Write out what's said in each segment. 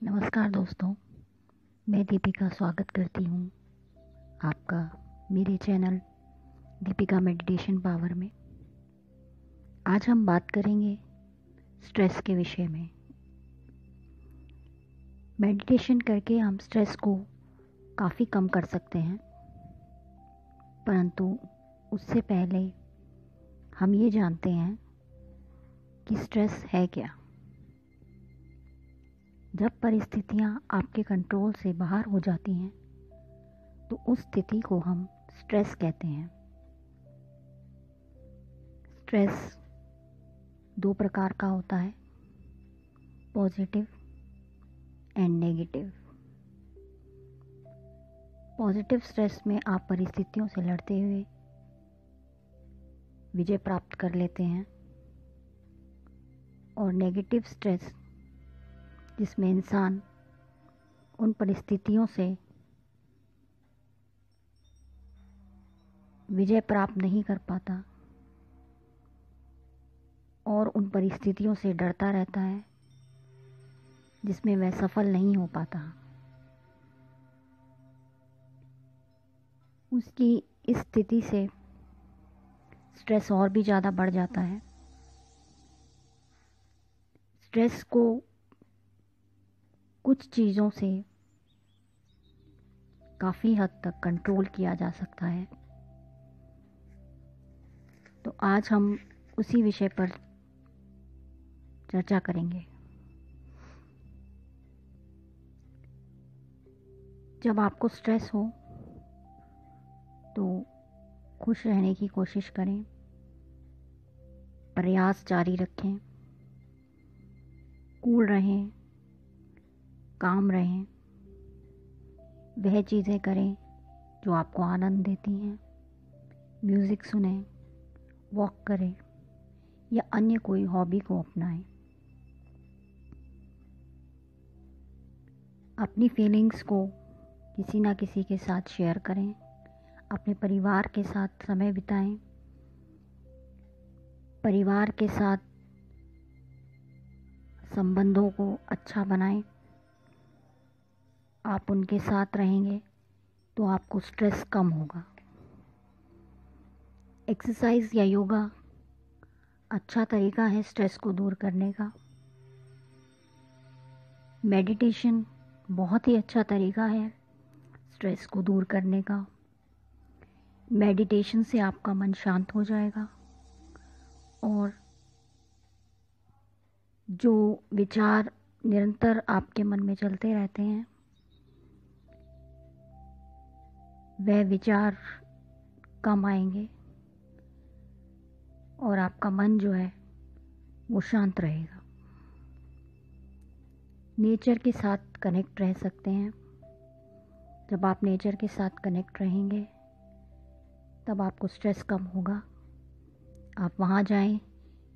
नमस्कार दोस्तों, मैं दीपिका स्वागत करती हूँ आपका मेरे चैनल दीपिका मेडिटेशन पावर में। आज हम बात करेंगे स्ट्रेस के विषय में। मेडिटेशन करके हम स्ट्रेस को काफ़ी कम कर सकते हैं, परंतु उससे पहले हम ये जानते हैं कि स्ट्रेस है क्या। जब परिस्थितियाँ आपके कंट्रोल से बाहर हो जाती हैं तो उस स्थिति को हम स्ट्रेस कहते हैं। स्ट्रेस दो प्रकार का होता है positive and negative positive stress में आप परिस्थितियों से लड़ते हुए विजय प्राप्त कर लेते हैं और नेगेटिव स्ट्रेस जिसमें इंसान उन परिस्थितियों से विजय प्राप्त नहीं कर पाता और उन परिस्थितियों से डरता रहता है, जिसमें वह सफल नहीं हो पाता। उसकी इस स्थिति से स्ट्रेस और भी ज़्यादा बढ़ जाता है। स्ट्रेस को कुछ चीज़ों से काफ़ी हद तक कंट्रोल किया जा सकता है। तो आज हम उसी विषय पर चर्चा करेंगे। जब आपको स्ट्रेस हो तो खुश रहने की कोशिश करें। प्रयास जारी रखें। कूल रहें। काम रहें, वह चीज़ें करें जो आपको आनंद देती हैं। म्यूज़िक सुने, वॉक करें, या अन्य कोई हॉबी को अपनाएँ। अपनी फीलिंग्स को किसी ना किसी के साथ शेयर करें, अपने परिवार के साथ समय बिताएँ, परिवार के साथ संबंधों को अच्छा बनाएँ। आप उनके साथ रहेंगे तो आपको स्ट्रेस कम होगा। एक्सरसाइज या योगा अच्छा तरीका है स्ट्रेस को दूर करने का। मेडिटेशन बहुत ही अच्छा तरीका है स्ट्रेस को दूर करने का। मेडिटेशन से आपका मन शांत हो जाएगा और जो विचार निरंतर आपके मन में चलते रहते हैं वह विचार कम आएँगे और आपका मन जो है, वो शांत रहेगा। नेचर के साथ कनेक्ट रह सकते हैं। जब आप नेचर के साथ कनेक्ट रहेंगे, तब आपको स्ट्रेस कम होगा। आप वहाँ जाएँ,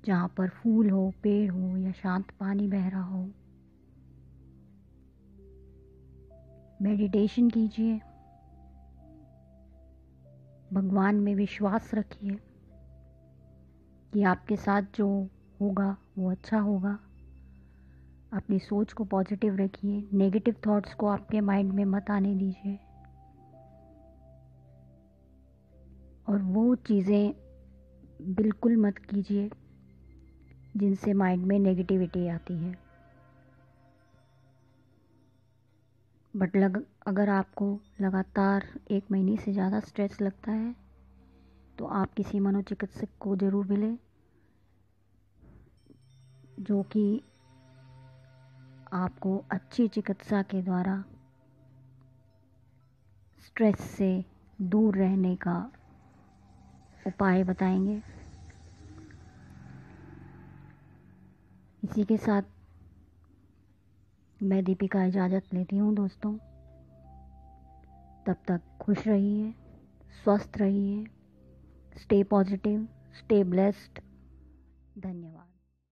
जहाँ पर फूल हो, पेड़ हो या शांत पानी बह रहा हो। मेडिटेशन कीजिए। भगवान में विश्वास रखिए कि आपके साथ जो होगा, वो अच्छा होगा। अपनी सोच को पॉजिटिव रखिए। नेगेटिव थॉट्स को आपके माइंड में मत आने दीजिए। और वो चीज़ें बिल्कुल मत कीजिए जिनसे माइंड में नेगेटिविटी आती है। बट लग, अगर आपको लगातार एक महीने से ज़्यादा स्ट्रेस लगता है तो आप किसी मनोचिकित्सक को ज़रूर मिलें, जो कि आपको अच्छी चिकित्सा के द्वारा स्ट्रेस से दूर रहने का उपाय बताएँगे। इसी के साथ मैं दीपिका इजाज़त लेती हूँ दोस्तों। तब तक खुश रहिए, स्वस्थ रहिए स्टे पॉजिटिव स्टे ब्लेस्ड धन्यवाद।